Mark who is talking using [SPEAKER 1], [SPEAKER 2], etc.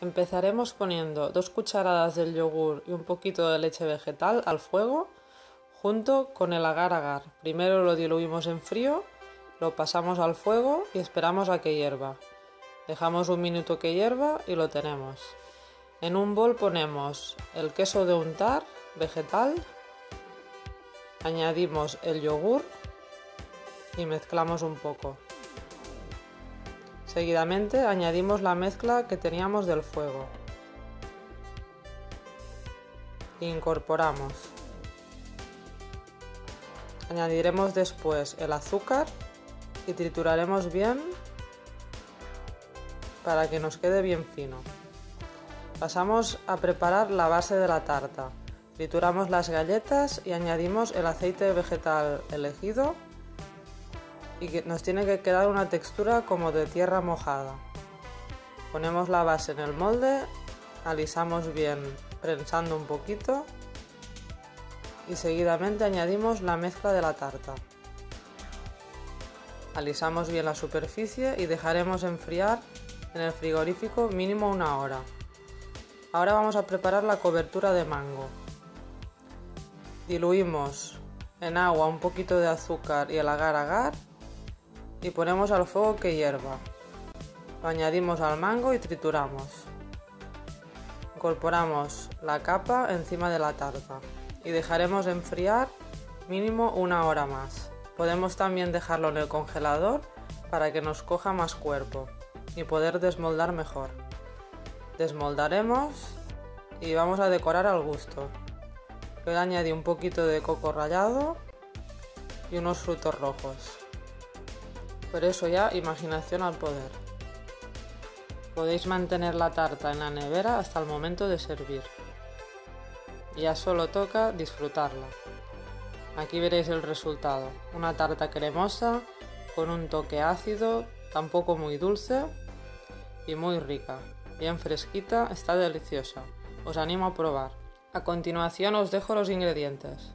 [SPEAKER 1] Empezaremos poniendo dos cucharadas del yogur y un poquito de leche vegetal al fuego junto con el agar agar. Primero lo diluimos en frío, lo pasamos al fuego y esperamos a que hierva. Dejamos un minuto que hierva y lo tenemos. En un bol ponemos el queso de untar vegetal, añadimos el yogur y mezclamos un poco. Seguidamente añadimos la mezcla que teníamos del fuego. Incorporamos. Añadiremos después el azúcar y trituraremos bien para que nos quede bien fino. Pasamos a preparar la base de la tarta. Trituramos las galletas y añadimos el aceite vegetal elegido y nos tiene que quedar una textura como de tierra mojada. Ponemos la base en el molde, alisamos bien prensando un poquito y seguidamente añadimos la mezcla de la tarta. Alisamos bien la superficie y dejaremos enfriar en el frigorífico mínimo una hora. Ahora vamos a preparar la cobertura de mango. Diluimos en agua un poquito de azúcar y el agar agar y ponemos al fuego que hierva. Lo añadimos al mango y trituramos. Incorporamos la capa encima de la tarta y dejaremos enfriar mínimo una hora más. Podemos también dejarlo en el congelador para que nos coja más cuerpo y poder desmoldar mejor. Desmoldaremos y vamos a decorar al gusto. Yo le añadí un poquito de coco rallado y unos frutos rojos. Por eso ya imaginación al poder. Podéis mantener la tarta en la nevera hasta el momento de servir. Ya solo toca disfrutarla. Aquí veréis el resultado. Una tarta cremosa con un toque ácido, tampoco muy dulce y muy rica. Bien fresquita, está deliciosa. Os animo a probar. A continuación os dejo los ingredientes.